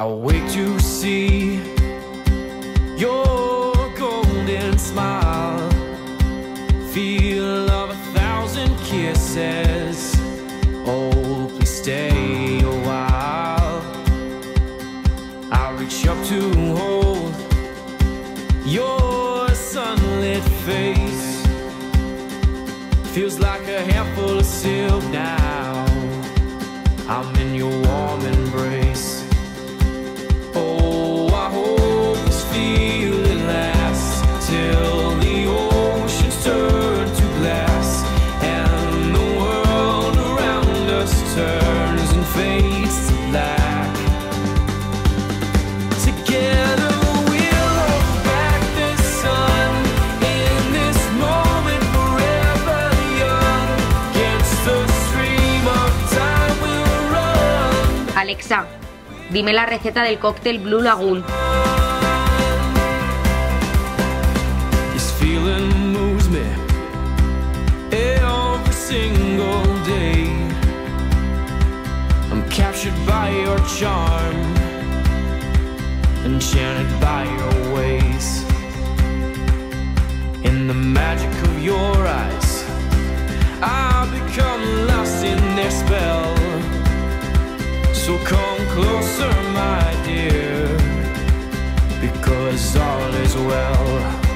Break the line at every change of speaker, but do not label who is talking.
I'll wait to see your golden smile. Feel of a thousand kisses. Oh, please stay a while. I'll reach up to hold your sunlit face. Feels like a handful of silk now. I'm in your warm
Alexa, dime la receta del cóctel Blue Lagoon.
Enchanted by your ways. In the magic of your eyes, I become lost in their spell. So come closer, my dear, because all is well.